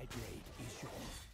My blade is yours.